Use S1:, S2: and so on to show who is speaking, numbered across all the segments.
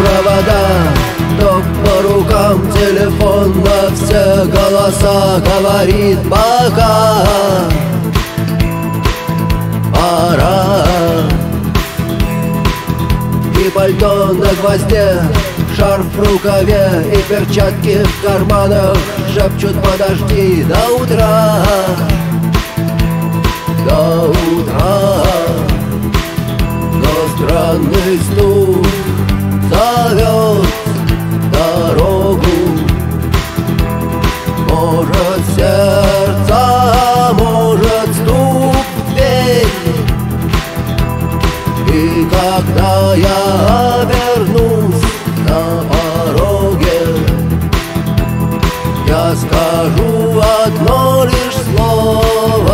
S1: провода. Ток по рукам, телефон на все голоса Говорит пока Пора И пальто на гвозде Шарф в рукаве и перчатки в карманах Шепчут подожди до утра До утра. Но странный стук зовет дорогу Может сердце, может стук дверь И когда я обернусь на пороге Я скажу одно лишь слово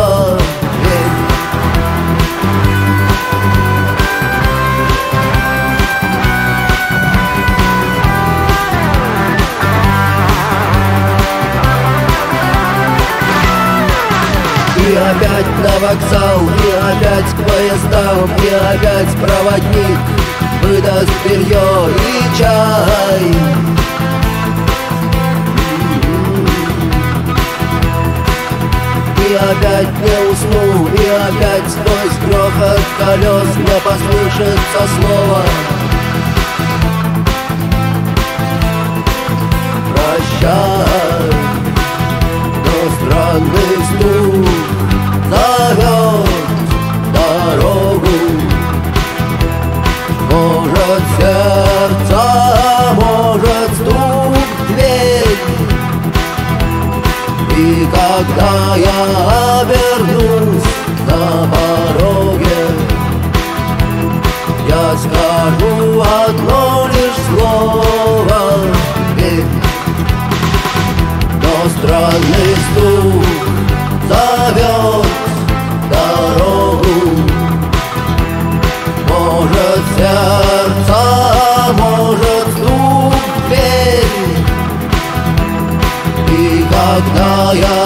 S1: опять на вокзал, и опять к поездам, и опять проводник выдаст белье и чай. И опять не усну, и опять сквозь грохот колес не послышится слова. Когда я обернусь на пороге, я скажу одно лишь слово. Но странный стук зовет дорогу. Может сердце, может стук И когда я